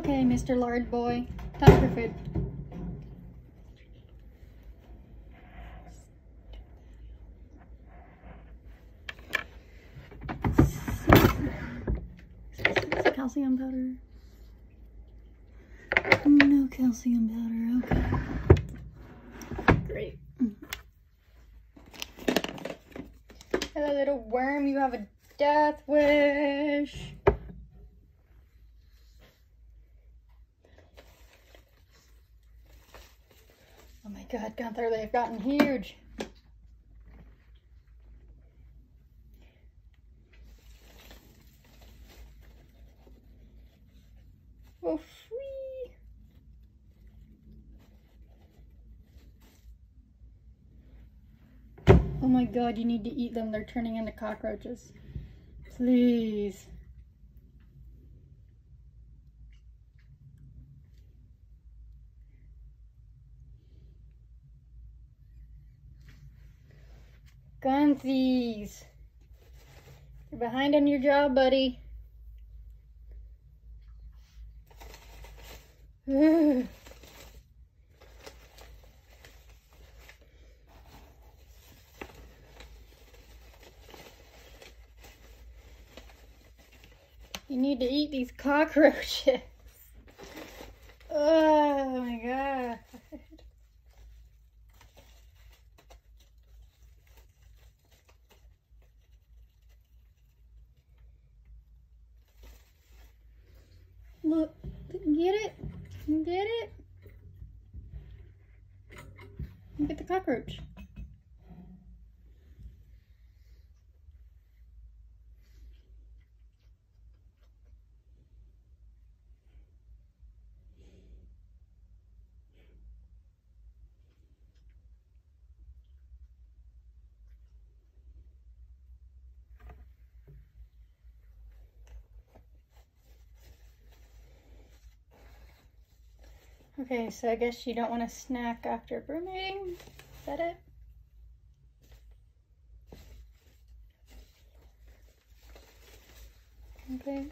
Okay, Mr. Lard Boy. Time for food. Calcium powder. No calcium powder. Okay. Great. Hello, little worm. You have a death wish. Oh my god, Gunther, they've gotten huge. Oh, free. Oh my god, you need to eat them. They're turning into cockroaches. Please. Gunsies. You're behind on your job, buddy. You need to eat these cockroaches. Oh my god. Look, get it? Get it? Get the cockroach. Okay, so I guess you don't want to snack after grooming. Is that it? Okay.